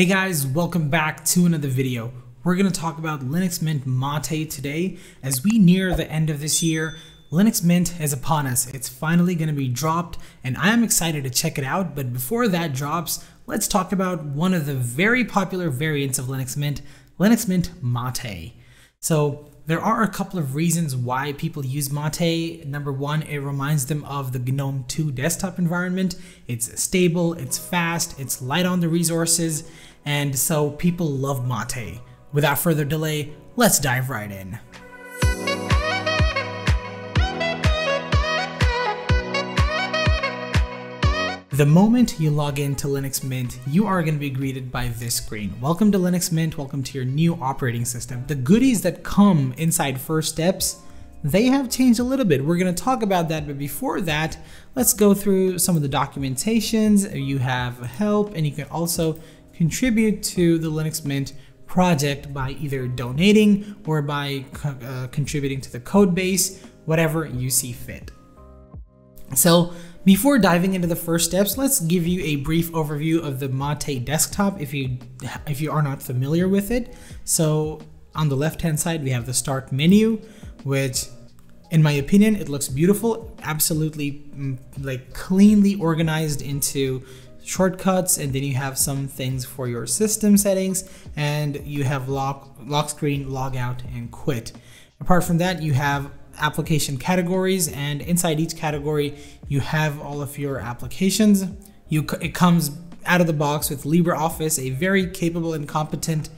Hey guys, welcome back to another video. We're going to talk about Linux Mint Mate today. As we near the end of this year, Linux Mint is upon us. It's finally going to be dropped and I am excited to check it out. But before that drops, let's talk about one of the very popular variants of Linux Mint, Linux Mint Mate. So there are a couple of reasons why people use Mate. Number one, it reminds them of the GNOME 2 desktop environment. It's stable, it's fast, it's light on the resources, and so people love Mate. Without further delay, let's dive right in. The moment you log into Linux Mint, you are going to be greeted by this screen. Welcome to Linux Mint, welcome to your new operating system. The goodies that come inside First Steps, they have changed a little bit. We're going to talk about that, but before that, let's go through some of the documentations. You have help, and you can also contribute to the Linux Mint project by either donating or by uh, contributing to the code base, whatever you see fit. So before diving into the first steps, let's give you a brief overview of the Mate desktop if you if you are not familiar with it. So on the left hand side, we have the start menu, which in my opinion, it looks beautiful, absolutely mm, like cleanly organized into shortcuts and then you have some things for your system settings and you have lock, lock screen, log out and quit. Apart from that, you have application categories and inside each category you have all of your applications. You, it comes out of the box with LibreOffice, a very capable and competent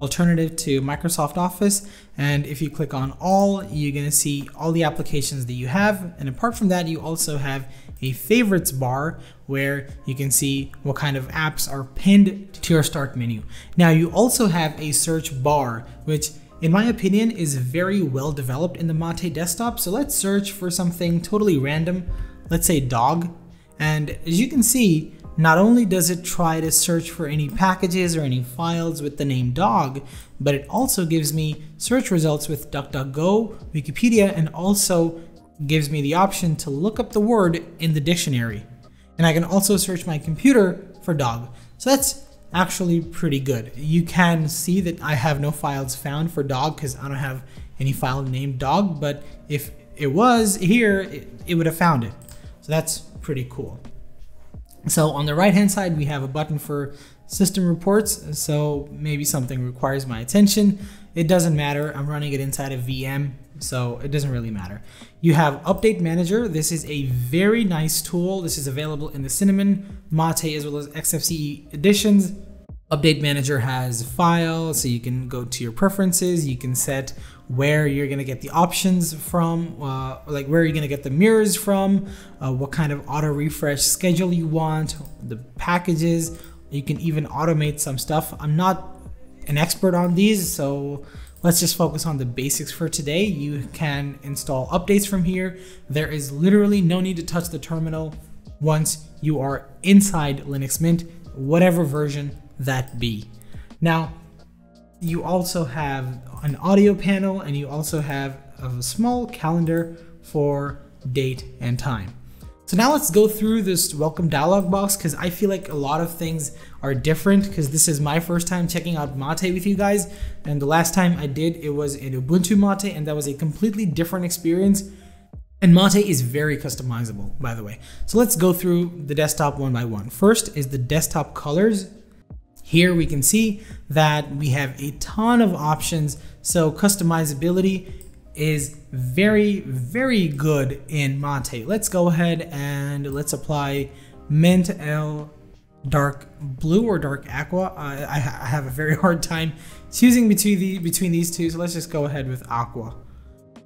alternative to Microsoft Office. And if you click on all, you're gonna see all the applications that you have. And apart from that, you also have a favorites bar where you can see what kind of apps are pinned to your start menu. Now you also have a search bar, which in my opinion, is very well developed in the Mate desktop. So let's search for something totally random. Let's say dog. And as you can see, not only does it try to search for any packages or any files with the name dog, but it also gives me search results with DuckDuckGo, Wikipedia, and also gives me the option to look up the word in the dictionary. And I can also search my computer for dog. So that's actually pretty good. You can see that I have no files found for dog because I don't have any file named dog, but if it was here, it, it would have found it. So that's pretty cool. So on the right hand side, we have a button for system reports. So maybe something requires my attention. It doesn't matter. I'm running it inside a VM, so it doesn't really matter. You have Update Manager. This is a very nice tool. This is available in the Cinnamon, Mate, as well as XFCE editions. Update Manager has files, so you can go to your preferences. You can set where you're gonna get the options from, uh, like where you're gonna get the mirrors from, uh, what kind of auto refresh schedule you want, the packages. You can even automate some stuff. I'm not an expert on these, so let's just focus on the basics for today. You can install updates from here. There is literally no need to touch the terminal once you are inside Linux Mint, whatever version that be. Now, you also have an audio panel and you also have a small calendar for date and time. So now let's go through this welcome dialog box because I feel like a lot of things are different because this is my first time checking out Mate with you guys. And the last time I did, it was in Ubuntu Mate and that was a completely different experience. And Mate is very customizable, by the way. So let's go through the desktop one by one. First is the desktop colors. Here we can see that we have a ton of options. So customizability is very, very good in Mate. Let's go ahead and let's apply Mint L dark blue or dark aqua. I, I have a very hard time choosing between, the, between these two, so let's just go ahead with aqua.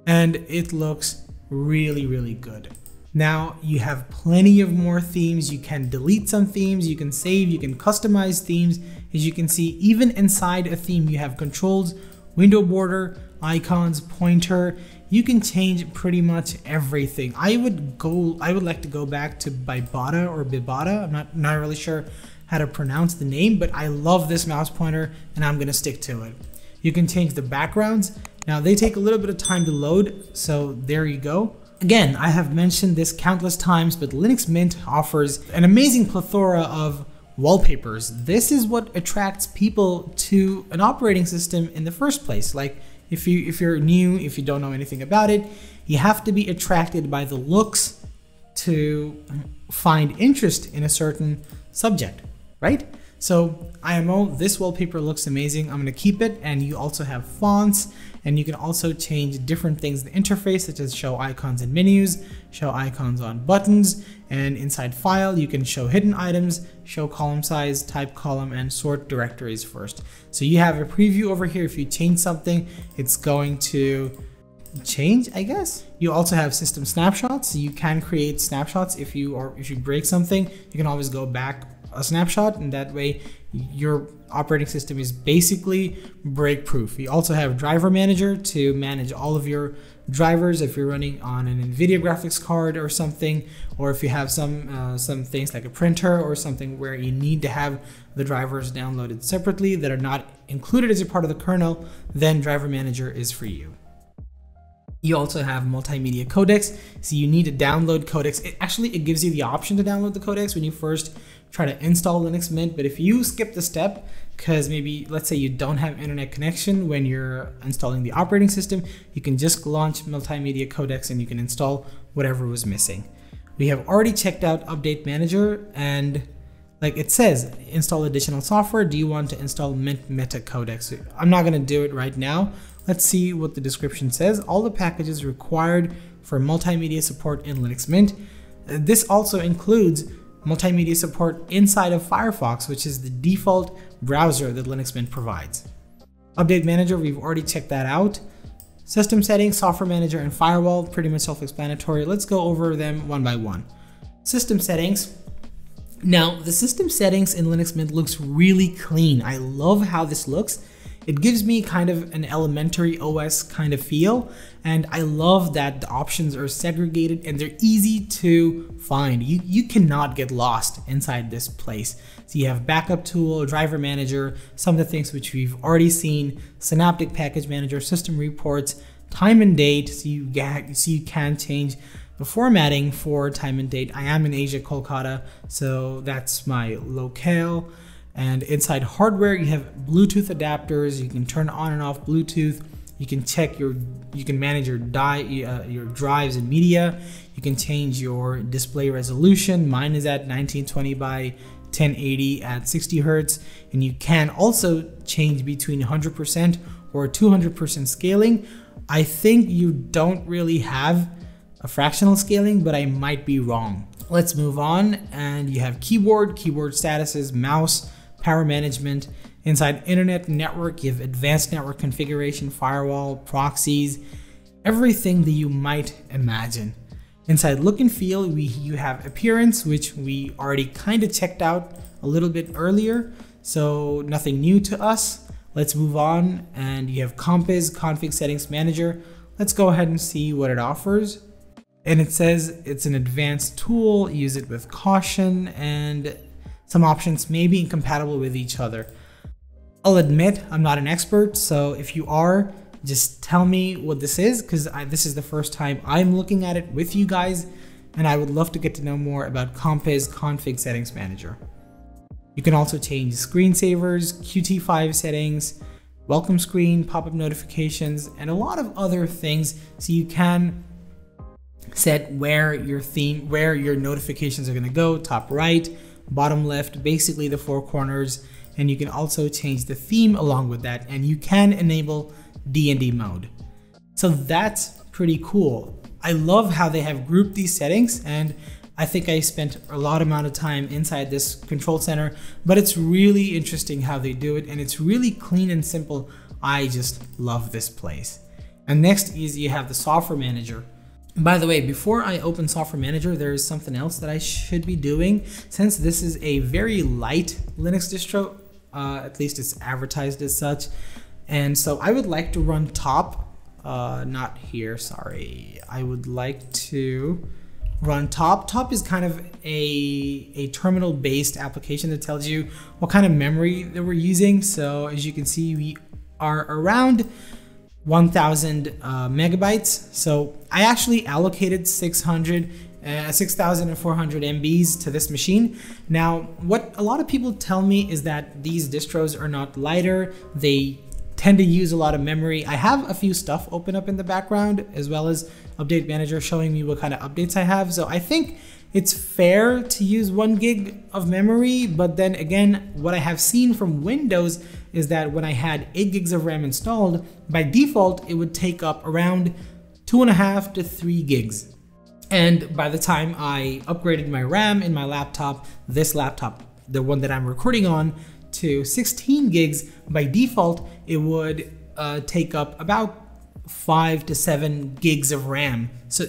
And it looks really, really good. Now you have plenty of more themes. You can delete some themes, you can save, you can customize themes. As you can see, even inside a theme, you have controls, window border, icons, pointer. You can change pretty much everything. I would go, I would like to go back to Bibata or Bibata. I'm not, not really sure how to pronounce the name, but I love this mouse pointer and I'm gonna stick to it. You can change the backgrounds. Now they take a little bit of time to load, so there you go. Again, I have mentioned this countless times, but Linux Mint offers an amazing plethora of wallpapers. This is what attracts people to an operating system in the first place. Like if you if you're new, if you don't know anything about it, you have to be attracted by the looks to find interest in a certain subject, right? So IMO, this wallpaper looks amazing. I'm gonna keep it and you also have fonts and you can also change different things in the interface such as show icons in menus, show icons on buttons, and inside file you can show hidden items, show column size, type column, and sort directories first. So you have a preview over here. If you change something, it's going to change, I guess. You also have system snapshots. You can create snapshots if you or if you break something, you can always go back a snapshot and that way your operating system is basically break proof. You also have driver manager to manage all of your drivers if you're running on an NVIDIA graphics card or something, or if you have some uh, some things like a printer or something where you need to have the drivers downloaded separately that are not included as a part of the kernel, then driver manager is for you. You also have multimedia codecs, so you need to download codecs. It actually it gives you the option to download the codecs when you first try to install Linux Mint. But if you skip the step, because maybe let's say you don't have internet connection when you're installing the operating system, you can just launch multimedia codecs and you can install whatever was missing. We have already checked out Update Manager and like it says, install additional software. Do you want to install Mint Meta Codecs? I'm not gonna do it right now. Let's see what the description says. All the packages required for multimedia support in Linux Mint. This also includes multimedia support inside of Firefox, which is the default browser that Linux Mint provides. Update Manager, we've already checked that out. System settings, software manager, and firewall, pretty much self-explanatory. Let's go over them one by one. System settings. Now, the system settings in Linux Mint looks really clean. I love how this looks. It gives me kind of an elementary OS kind of feel, and I love that the options are segregated and they're easy to find. You, you cannot get lost inside this place. So you have backup tool, driver manager, some of the things which we've already seen, synaptic package manager, system reports, time and date, so you, get, so you can change the formatting for time and date. I am in Asia, Kolkata, so that's my locale. And inside hardware, you have Bluetooth adapters. You can turn on and off Bluetooth. You can check your, you can manage your die, uh, your drives and media. You can change your display resolution. Mine is at 1920 by 1080 at 60 hertz. And you can also change between 100% or 200% scaling. I think you don't really have a fractional scaling, but I might be wrong. Let's move on. And you have keyboard, keyboard statuses, mouse, power management. Inside internet network, you have advanced network configuration, firewall, proxies, everything that you might imagine. Inside look and feel, we you have appearance, which we already kind of checked out a little bit earlier, so nothing new to us. Let's move on, and you have Compiz config settings manager. Let's go ahead and see what it offers. And it says it's an advanced tool, use it with caution, and some options may be incompatible with each other. I'll admit I'm not an expert, so if you are, just tell me what this is because this is the first time I'm looking at it with you guys and I would love to get to know more about Compiz Config Settings Manager. You can also change screensavers, Qt5 settings, welcome screen, pop-up notifications, and a lot of other things so you can set where your theme, where your notifications are gonna go, top right, bottom left, basically the four corners, and you can also change the theme along with that, and you can enable D&D mode. So that's pretty cool. I love how they have grouped these settings, and I think I spent a lot amount of time inside this control center, but it's really interesting how they do it, and it's really clean and simple. I just love this place. And next is you have the software manager, by the way, before I open Software Manager, there is something else that I should be doing. Since this is a very light Linux distro, uh, at least it's advertised as such, and so I would like to run top, uh, not here, sorry. I would like to run top. Top is kind of a, a terminal based application that tells you what kind of memory that we're using. So as you can see, we are around 1000 uh, megabytes. So I actually allocated 600 uh, 6400 MBs to this machine. Now, what a lot of people tell me is that these distros are not lighter. They tend to use a lot of memory. I have a few stuff open up in the background as well as update manager showing me what kind of updates I have. So I think it's fair to use one gig of memory, but then again, what I have seen from Windows is that when I had eight gigs of RAM installed, by default, it would take up around two and a half to three gigs. And by the time I upgraded my RAM in my laptop, this laptop, the one that I'm recording on, to 16 gigs, by default, it would uh, take up about five to seven gigs of RAM. So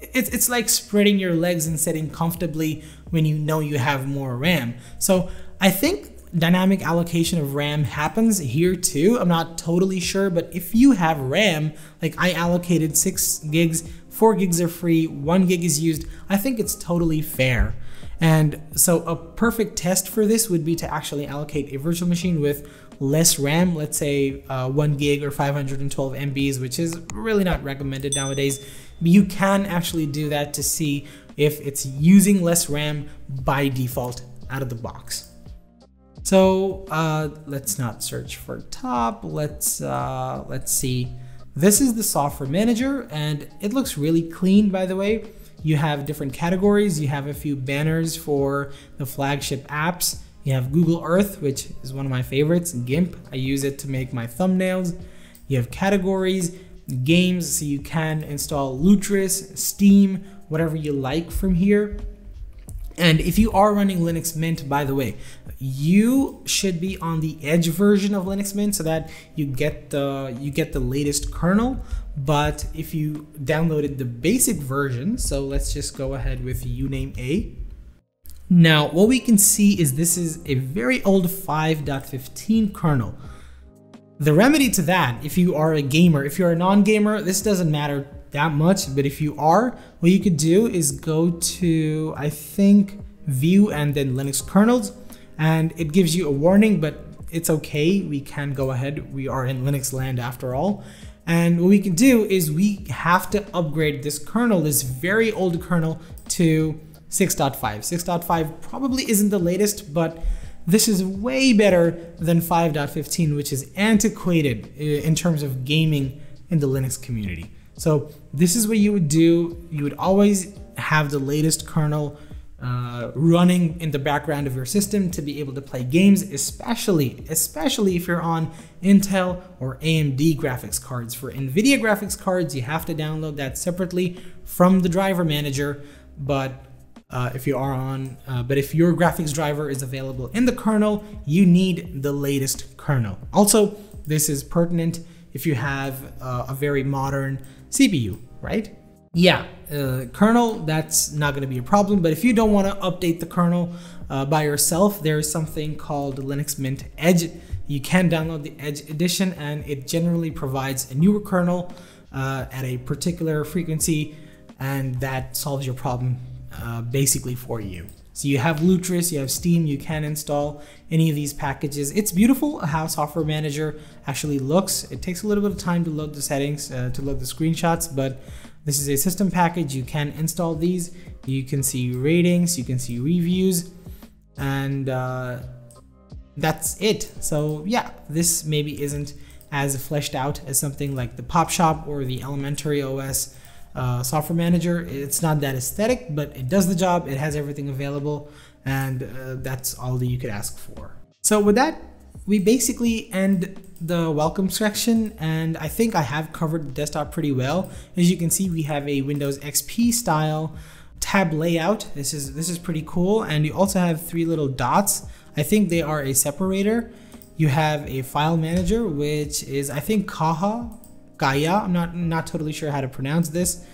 it's, it's like spreading your legs and sitting comfortably when you know you have more RAM. So I think dynamic allocation of RAM happens here too. I'm not totally sure, but if you have RAM, like I allocated six gigs, four gigs are free, one gig is used, I think it's totally fair. And so a perfect test for this would be to actually allocate a virtual machine with less RAM, let's say uh, 1 gig or 512 MBs, which is really not recommended nowadays. You can actually do that to see if it's using less RAM by default out of the box. So uh, let's not search for top. Let's uh, let's see. This is the software manager and it looks really clean by the way. You have different categories. You have a few banners for the flagship apps. You have Google Earth, which is one of my favorites, GIMP. I use it to make my thumbnails. You have categories, games, so you can install Lutris, Steam, whatever you like from here. And if you are running Linux Mint, by the way, you should be on the Edge version of Linux Mint so that you get the you get the latest kernel. But if you downloaded the basic version, so let's just go ahead with uname A. Now, what we can see is this is a very old 5.15 kernel. The remedy to that, if you are a gamer, if you're a non-gamer, this doesn't matter that much, but if you are, what you could do is go to, I think, view and then Linux kernels, and it gives you a warning, but it's okay. We can go ahead. We are in Linux land after all. And what we can do is we have to upgrade this kernel, this very old kernel to 6.5. 6.5 probably isn't the latest, but this is way better than 5.15, which is antiquated uh, in terms of gaming in the Linux community. So this is what you would do. You would always have the latest kernel uh, running in the background of your system to be able to play games, especially, especially if you're on Intel or AMD graphics cards. For NVIDIA graphics cards, you have to download that separately from the driver manager, but uh, if you are on, uh, but if your graphics driver is available in the kernel, you need the latest kernel. Also, this is pertinent if you have uh, a very modern CPU, right? Yeah, uh, kernel, that's not going to be a problem. But if you don't want to update the kernel uh, by yourself, there is something called Linux Mint Edge. You can download the Edge edition and it generally provides a newer kernel uh, at a particular frequency and that solves your problem uh, basically for you. So you have Lutris, you have Steam, you can install any of these packages. It's beautiful how Software Manager actually looks. It takes a little bit of time to load the settings, uh, to load the screenshots, but this is a system package. You can install these. You can see ratings, you can see reviews, and uh, that's it. So yeah, this maybe isn't as fleshed out as something like the Pop Shop or the Elementary OS uh, software manager. It's not that aesthetic, but it does the job. It has everything available, and uh, that's all that you could ask for. So with that, we basically end the welcome section and I think I have covered the desktop pretty well. As you can see, we have a Windows XP style tab layout. This is this is pretty cool. And you also have three little dots. I think they are a separator. You have a file manager, which is I think Kaha, Kaya. I'm not not totally sure how to pronounce this.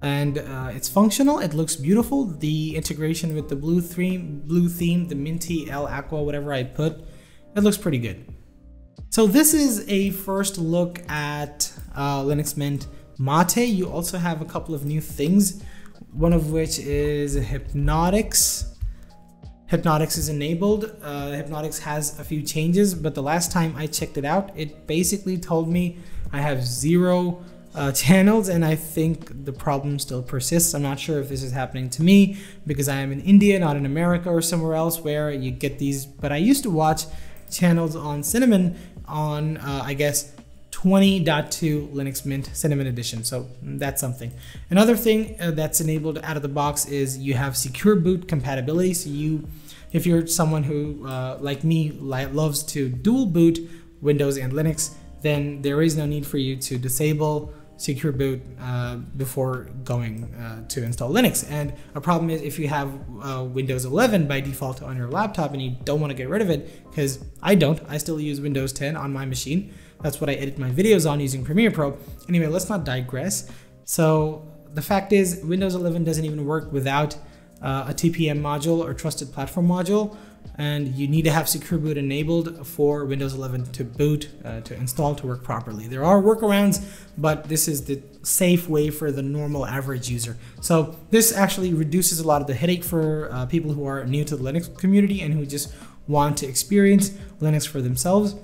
And uh, it's functional. It looks beautiful. The integration with the blue theme, blue theme, the Minty L Aqua, whatever I put, it looks pretty good. So this is a first look at uh, Linux Mint Mate. You also have a couple of new things, one of which is Hypnotix. Hypnotix is enabled. Uh, Hypnotix has a few changes, but the last time I checked it out, it basically told me I have zero uh, channels, and I think the problem still persists. I'm not sure if this is happening to me because I am in India, not in America or somewhere else where you get these. But I used to watch channels on Cinnamon on, uh, I guess, 20.2 Linux Mint Cinnamon Edition. So that's something. Another thing uh, that's enabled out of the box is you have secure boot compatibility. So you, if you're someone who, uh, like me, loves to dual boot Windows and Linux, then there is no need for you to disable secure boot uh, before going uh, to install Linux. And a problem is if you have uh, Windows 11 by default on your laptop and you don't want to get rid of it, because I don't, I still use Windows 10 on my machine. That's what I edit my videos on using Premiere Pro. Anyway, let's not digress. So the fact is Windows 11 doesn't even work without uh, a TPM module or trusted platform module and you need to have secure boot enabled for Windows 11 to boot, uh, to install to work properly. There are workarounds, but this is the safe way for the normal average user. So this actually reduces a lot of the headache for uh, people who are new to the Linux community and who just want to experience Linux for themselves.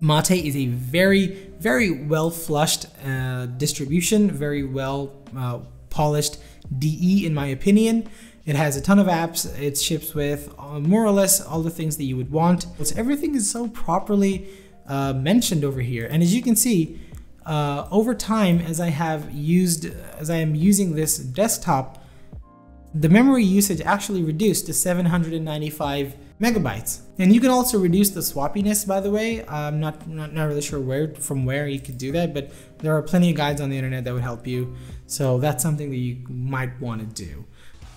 Mate is a very, very well flushed uh, distribution, very well uh, polished DE in my opinion. It has a ton of apps. It ships with uh, more or less all the things that you would want. It's, everything is so properly uh, mentioned over here. And as you can see, uh, over time, as I have used, as I am using this desktop, the memory usage actually reduced to 795 megabytes. And you can also reduce the swappiness, by the way. I'm not, not, not really sure where from where you could do that, but there are plenty of guides on the internet that would help you. So that's something that you might want to do.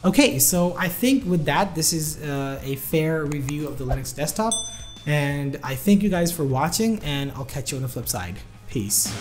Okay, so I think with that, this is uh, a fair review of the Linux desktop. And I thank you guys for watching, and I'll catch you on the flip side. Peace.